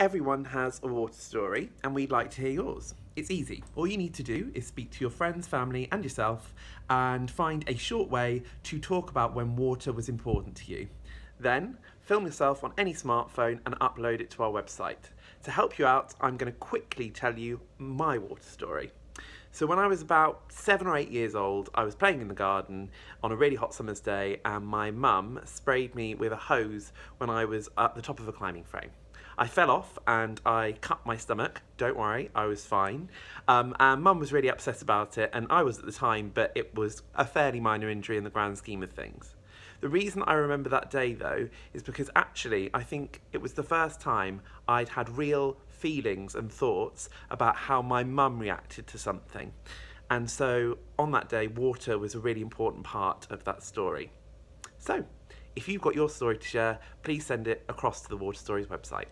Everyone has a water story, and we'd like to hear yours. It's easy. All you need to do is speak to your friends, family, and yourself and find a short way to talk about when water was important to you. Then, film yourself on any smartphone and upload it to our website. To help you out, I'm going to quickly tell you my water story. So when I was about seven or eight years old, I was playing in the garden on a really hot summer's day and my mum sprayed me with a hose when I was at the top of a climbing frame. I fell off and I cut my stomach. Don't worry, I was fine. Um, and mum was really upset about it, and I was at the time, but it was a fairly minor injury in the grand scheme of things. The reason I remember that day though is because actually I think it was the first time I'd had real feelings and thoughts about how my mum reacted to something. And so on that day, water was a really important part of that story. So if you've got your story to share, please send it across to the Water Stories website.